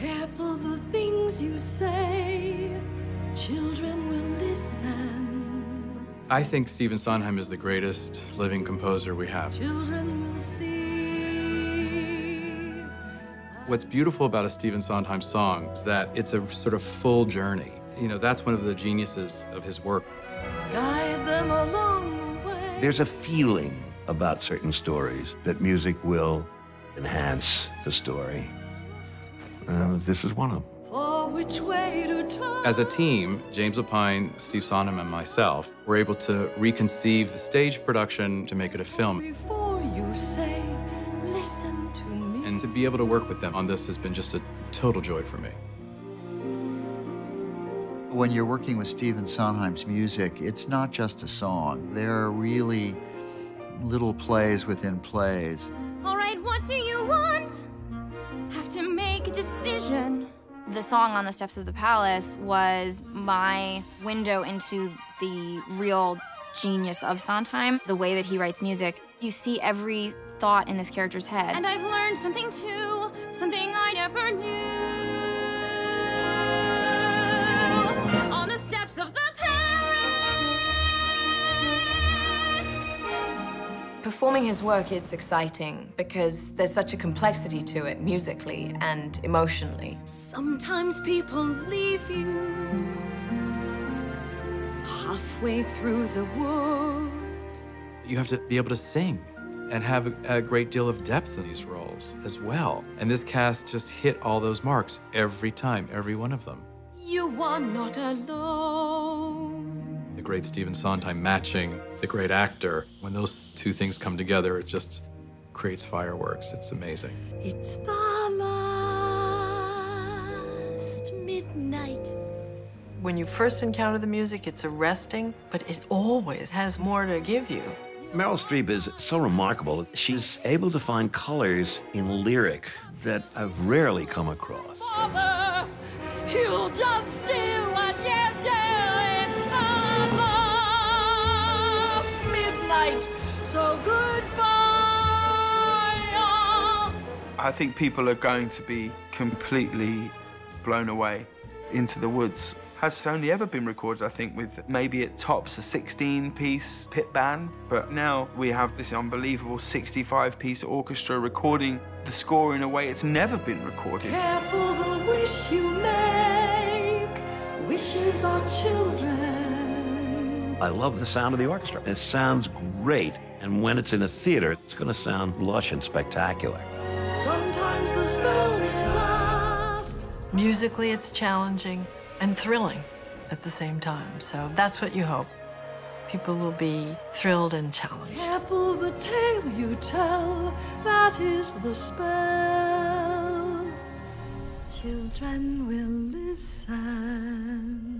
Careful the things you say, children will listen. I think Stephen Sondheim is the greatest living composer we have. Children will see. What's beautiful about a Stephen Sondheim song is that it's a sort of full journey. You know, that's one of the geniuses of his work. Guide them along the way. There's a feeling about certain stories that music will enhance the story. Uh, this is one of them. For which way to turn? As a team, James Lapine, Steve Sondheim, and myself were able to reconceive the stage production to make it a film. Before you say, listen to me. And to be able to work with them on this has been just a total joy for me. When you're working with Stephen Sondheim's music, it's not just a song. There are really little plays within plays. All right, what do you want? Have to decision. The song on the steps of the palace was my window into the real genius of Sondheim, the way that he writes music. You see every thought in this character's head. And I've learned something too, something I never knew. Performing his work is exciting because there's such a complexity to it musically and emotionally. Sometimes people leave you halfway through the world. You have to be able to sing and have a, a great deal of depth in these roles as well. And this cast just hit all those marks every time, every one of them. You are not alone. The great Stephen Sondheim matching the great actor. When those two things come together, it just creates fireworks. It's amazing. It's the last midnight. When you first encounter the music, it's arresting, but it always has more to give you. Meryl Streep is so remarkable. She's able to find colors in lyric that I've rarely come across. I think people are going to be completely blown away into the woods. Has only ever been recorded, I think, with maybe at tops a 16 piece pit band. But now we have this unbelievable 65 piece orchestra recording the score in a way it's never been recorded. Careful the wish you make. Wishes are children. I love the sound of the orchestra. It sounds great. And when it's in a theater, it's going to sound lush and spectacular. Musically, it's challenging and thrilling at the same time. So that's what you hope. People will be thrilled and challenged. Careful the tale you tell. That is the spell. Children will listen.